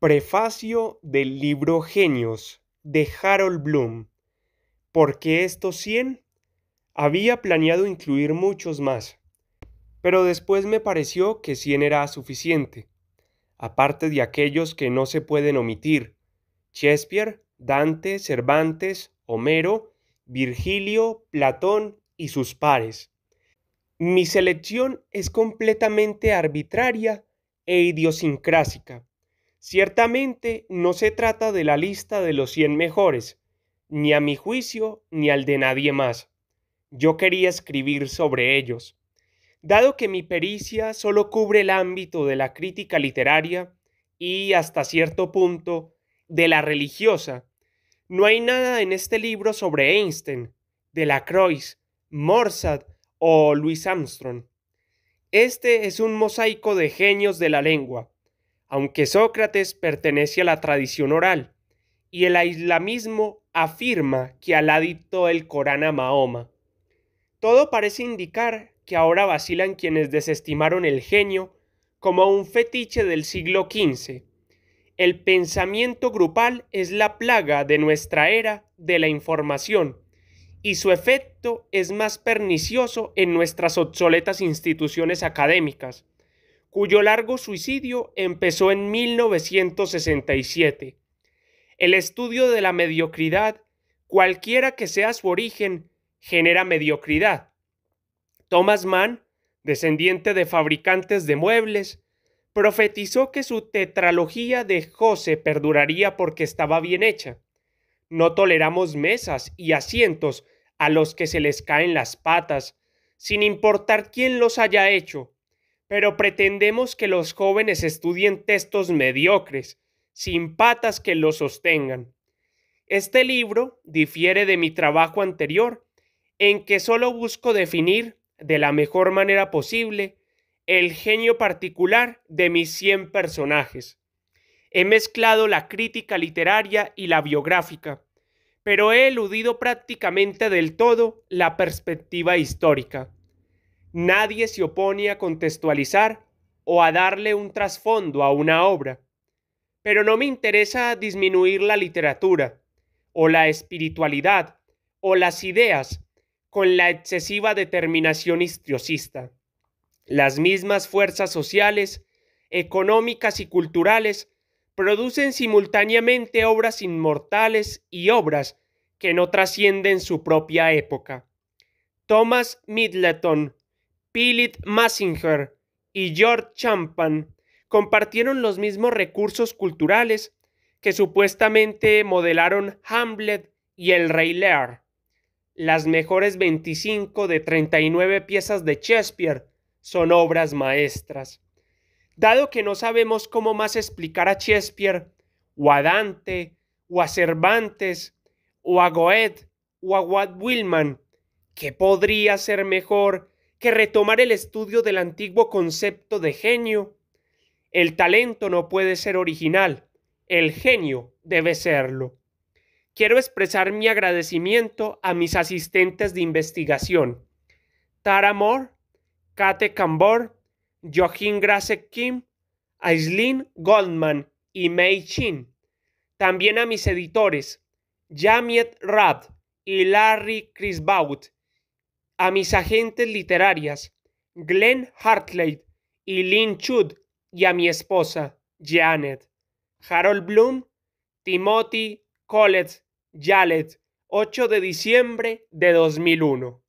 Prefacio del libro Genios de Harold Bloom. ¿Por qué estos 100? Había planeado incluir muchos más, pero después me pareció que 100 era suficiente, aparte de aquellos que no se pueden omitir, Shakespeare, Dante, Cervantes, Homero, Virgilio, Platón y sus pares. Mi selección es completamente arbitraria e idiosincrásica Ciertamente no se trata de la lista de los 100 mejores, ni a mi juicio ni al de nadie más. Yo quería escribir sobre ellos. Dado que mi pericia solo cubre el ámbito de la crítica literaria y, hasta cierto punto, de la religiosa, no hay nada en este libro sobre Einstein, Delacroix, Morsad o Louis Armstrong. Este es un mosaico de genios de la lengua, aunque Sócrates pertenece a la tradición oral, y el islamismo afirma que Alá dictó el Corán a Mahoma. Todo parece indicar que ahora vacilan quienes desestimaron el genio como un fetiche del siglo XV. El pensamiento grupal es la plaga de nuestra era de la información, y su efecto es más pernicioso en nuestras obsoletas instituciones académicas cuyo largo suicidio empezó en 1967. El estudio de la mediocridad, cualquiera que sea su origen, genera mediocridad. Thomas Mann, descendiente de fabricantes de muebles, profetizó que su tetralogía de José perduraría porque estaba bien hecha. No toleramos mesas y asientos a los que se les caen las patas, sin importar quién los haya hecho pero pretendemos que los jóvenes estudien textos mediocres, sin patas que los sostengan. Este libro difiere de mi trabajo anterior, en que solo busco definir, de la mejor manera posible, el genio particular de mis 100 personajes. He mezclado la crítica literaria y la biográfica, pero he eludido prácticamente del todo la perspectiva histórica. Nadie se opone a contextualizar o a darle un trasfondo a una obra. Pero no me interesa disminuir la literatura, o la espiritualidad, o las ideas, con la excesiva determinación histriosista. Las mismas fuerzas sociales, económicas y culturales producen simultáneamente obras inmortales y obras que no trascienden su propia época. Thomas Middleton Philip Massinger y George Champan compartieron los mismos recursos culturales que supuestamente modelaron Hamlet y el Rey Lear. Las mejores 25 de 39 piezas de Shakespeare son obras maestras. Dado que no sabemos cómo más explicar a Shakespeare, o a Dante, o a Cervantes, o a Goethe, o a Walt Whitman, ¿qué podría ser mejor que retomar el estudio del antiguo concepto de genio. El talento no puede ser original, el genio debe serlo. Quiero expresar mi agradecimiento a mis asistentes de investigación, Tara Moore, Kate Cambor, Joachim Grasek Kim, Aislinn Goldman y Mei Chin. También a mis editores, Jamiet Rad y Larry Crisbaut a mis agentes literarias, Glenn Hartley y Lynn Chud, y a mi esposa, Janet. Harold Bloom, Timothy Collett Jallet, 8 de diciembre de 2001.